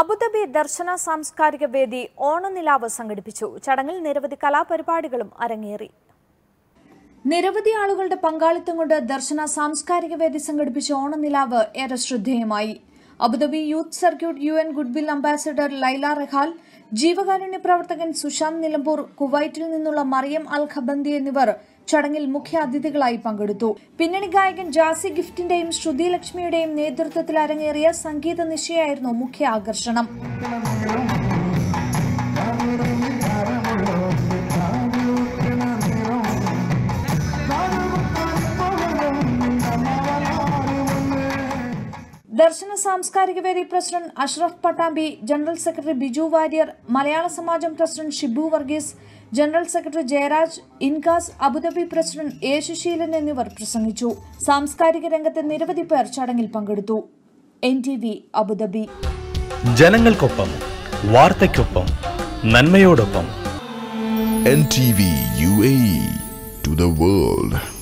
Abu Dhabi ദർശന സാംസ്കാരിക വേദി ഓണനിലാവ് സംഘടിപ്പിച്ചു. ചടങ്ങിൽ നിരവധി കലാപരിപാടികളും അരങ്ങേറി. നിരവധി ആളുകളുടെ പങ്കാളിത്തം കൊണ്ട് ദർശന സാംസ്കാരിക വേദി സംഘടിപ്പിച്ച ഓണനിലാവ് ഏറെ ശ്രദ്ധേയമായി. Abu Dhabi youth circuit U N goodwill ambassador Laila Rehal ജീവകാരുണ്യ പ്രവർത്തകൻ സുശാന്ത് നിലമ്പൂർ കുവൈറ്റിൽ നിന്നുള്ള മറിയം അൽ ഖബന്തി എന്നിവർ ചടങ്ങിൽ മുഖ്യാതിഥികളായി പങ്കെടുത്തു. പിന്നണി ഗായകൻ ജാസി ഗിഫ്റ്റിന്റെയും ശ്രുതി ലക്ഷ്മിയുടെയും നേതൃത്വത്തിൽ അരങ്ങേറിയ സംഗീത നിശയായിരുന്നു മുഖ്യ ആകർഷണം. ദർശന സാംസ്കാരിക വേദി president Ashraf Pattambi general secretary Biju Warrier Malayala Samajam president Shibu Varghese general secretary Jayaraj Incas Abu Dhabi president Yesusheelan എന്നിവർ പ്രസംഗിച്ചു. സാംസ്കാരിക രംഗത്തെ നിരവധി പേർ ചടങ്ങിൽ പങ്കെടുത്തു. N T V Abu Dhabi. ജനങ്ങൾക്കൊപ്പം വാർത്തയ്ക്കൊപ്പം നന്മയോടൊപ്പം. N T V U A to the world.